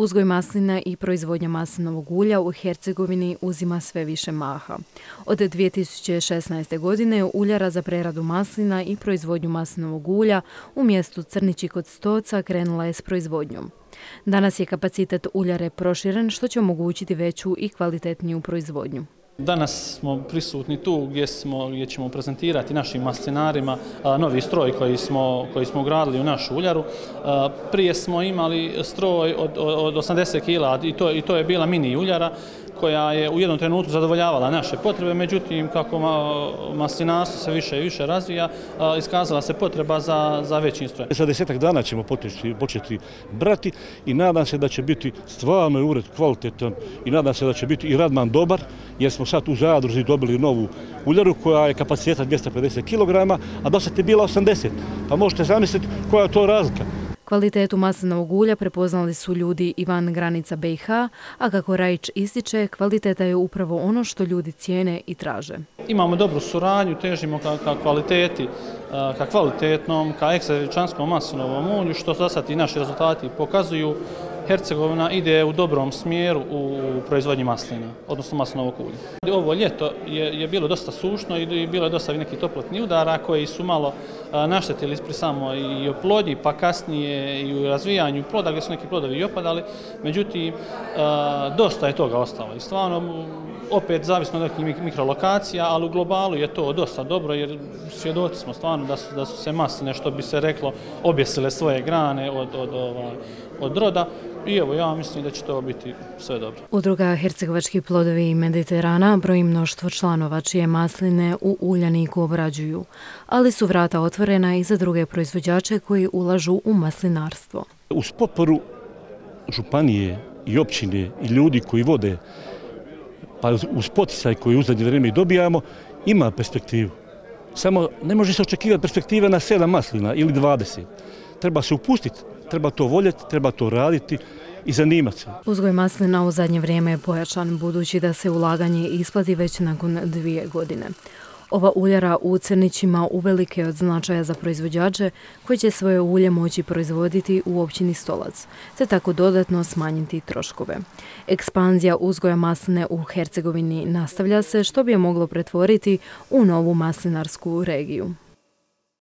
Uzgoj maslina i proizvodnja maslinovog ulja u Hercegovini uzima sve više maha. Od 2016. godine uljara za preradu maslina i proizvodnju maslinovog ulja u mjestu Crnići kod Stoca krenula je s proizvodnjom. Danas je kapacitet uljare proširen što će omogućiti veću i kvalitetniju proizvodnju. Danas smo prisutni tu gdje, smo, gdje ćemo prezentirati našim maslinarima novi stroj koji smo, koji smo ugradili u našu uljaru. Prije smo imali stroj od, od 80 kila i to, i to je bila mini uljara koja je u jednom trenutku zadovoljavala naše potrebe, međutim kako maslinarstvo se više i više razvija, iskazala se potreba za, za veći stroj. Za desetak dana ćemo početi, početi brati i nadam se da će biti stvarno ured kvalitetan i nadam se da će biti i radman dobar, jer smo sad u zadruzi dobili novu uljaru koja je kapaciteta 250 kg, a do sad je bila 80. Pa možete zamisliti koja je to razlika. Kvalitetu maslinovog ulja prepoznali su ljudi Ivan granica BiH, a kako Rajić ističe, kvaliteta je upravo ono što ljudi cijene i traže. Imamo dobru suradnju, težimo ka, ka kvaliteti, ka kvalitetnom, ka ekstravičanskom maslinovom ulju, što za sad i naši rezultati pokazuju. Hercegovina ide u dobrom smjeru u proizvodnji maslina, odnosno maslinovog ulja. Ovo ljeto je, je bilo dosta sušno i bilo je dosta nekih toplotnih udara koji su malo naštetili pri samo i oplodnji, pa kasnije i u razvijanju ploda gdje su neki plodovi i opadali. Međutim, dosta je toga ostalo i stvarno opet zavisno od nekih mikrolokacija, ali u globalu je to dosta dobro jer svjedoci smo stvarno da su, da su se masline, što bi se reklo, objesile svoje grane od, od, ovaj, od roda. I evo, ja mislim da će to biti sve dobro. Udruga Hercegovački plodovi Mediterana broji mnoštvo članova čije masline u uljaniku obrađuju, ali su vrata otvorena i za druge proizvođače koji ulažu u maslinarstvo. Uz poporu županije i općine i ljudi koji vode, pa uz poticaj koji u zadnje vrijeme dobijamo, ima perspektivu. Samo ne može se očekivati perspektive na sedam maslina ili 20. Treba se upustiti treba to voljeti, treba to raditi i zanimati se. Uzgoj maslina u zadnje vrijeme je pojačan budući da se ulaganje isplati već nakon dvije godine. Ova uljara u Crnićima uvelike od značaja za proizvođače koji će svoje ulje moći proizvoditi u općini Stolac, te tako dodatno smanjiti troškove. Ekspanzija uzgoja masline u Hercegovini nastavlja se što bi je moglo pretvoriti u novu maslinarsku regiju.